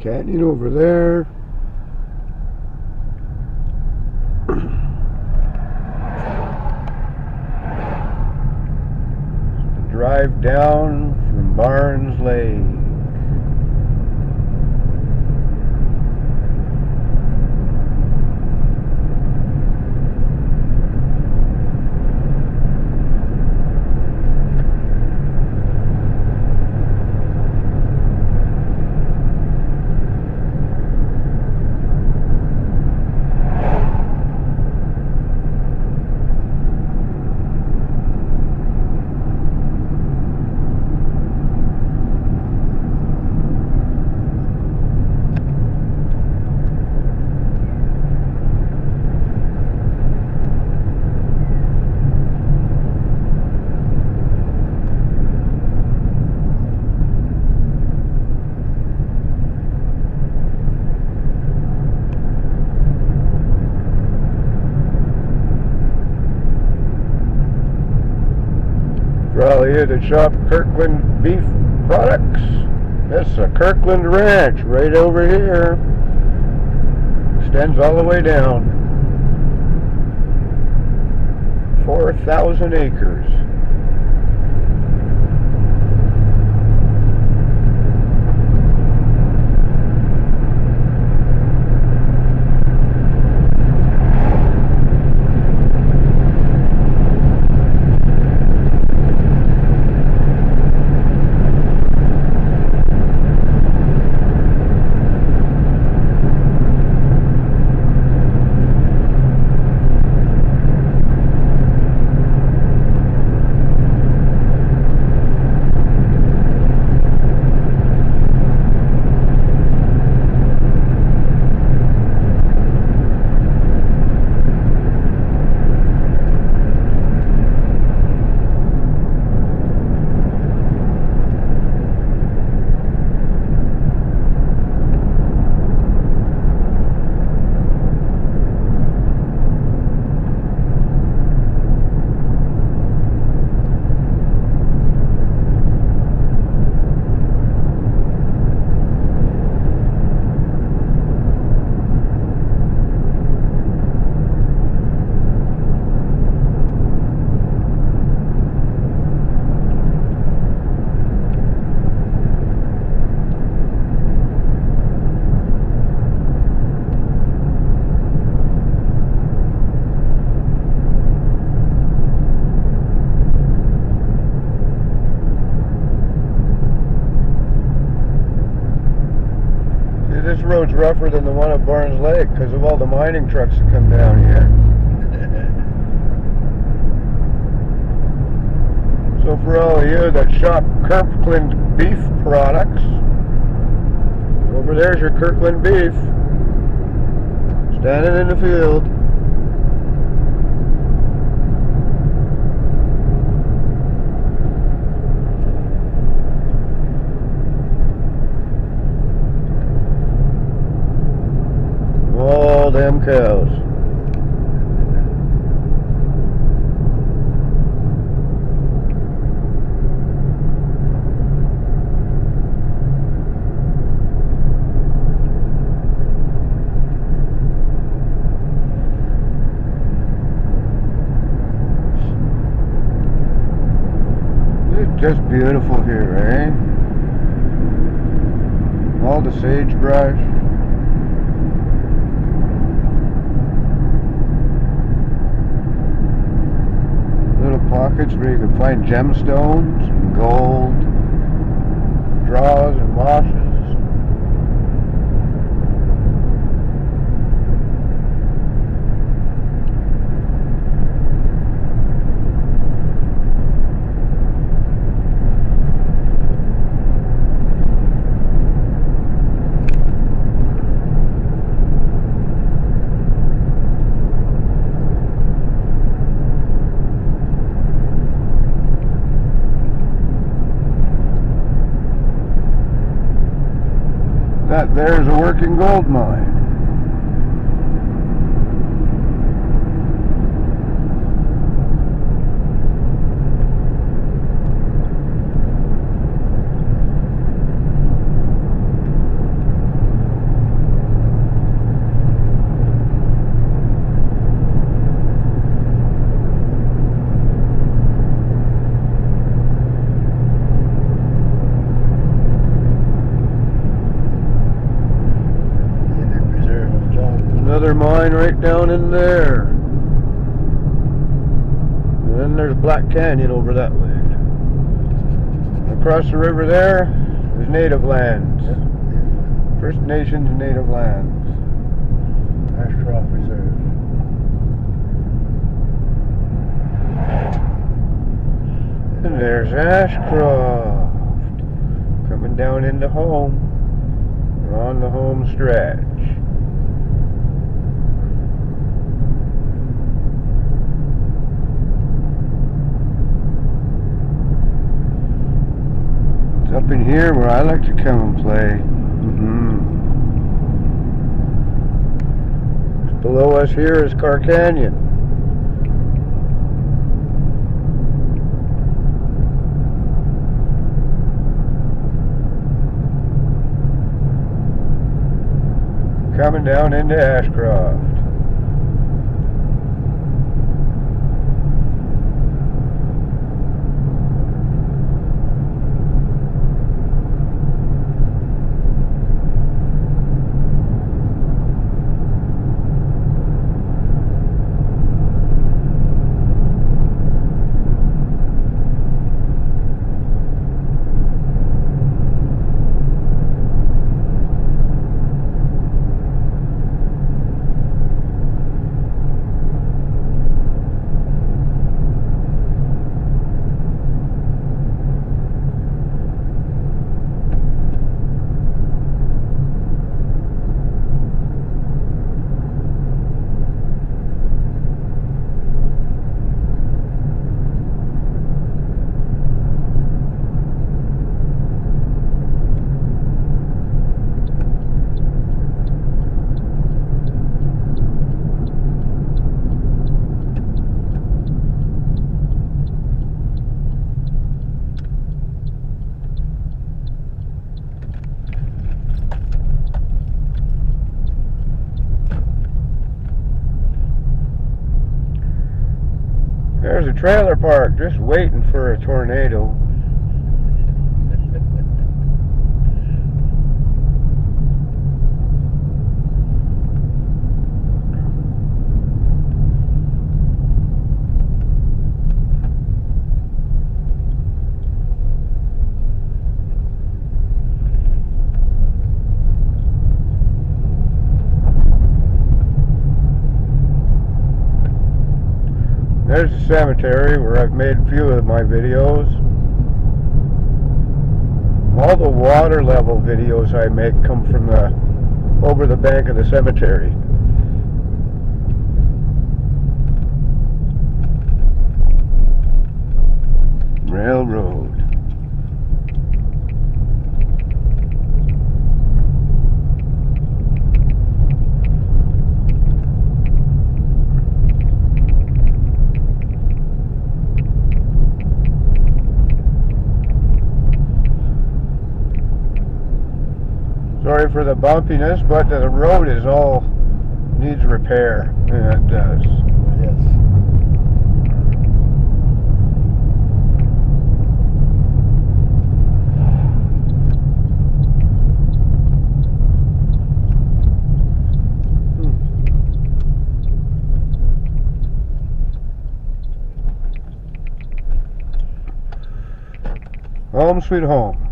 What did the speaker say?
Canyon over there. drive down from Barnes Lake. You that shop Kirkland beef products, this is a Kirkland Ranch right over here. Extends all the way down. 4,000 acres. See, this road's rougher than the one at Barnes Lake because of all the mining trucks that come down here. so for all of you that shop Kirkland beef products, over there's your Kirkland beef. Standing in the field. All them cows. It's just beautiful here, eh? All the sagebrush. Pockets where you can find gemstones and gold, draws and washes. That there's a working gold mine. Mine right down in there. And then there's Black Canyon over that way. Across the river there is native lands. First Nations native lands. Ashcroft Reserve. And there's Ashcroft. Coming down into home. We're on the home stretch. Up in here where I like to come and play. hmm Below us here is Car Canyon. Coming down into Ashcroft. There's a trailer park just waiting for a tornado. There's the cemetery where I've made a few of my videos. All the water level videos I make come from the over the bank of the cemetery. Railroad. For the bumpiness, but the road is all needs repair, and it does. Yes. Home sweet home.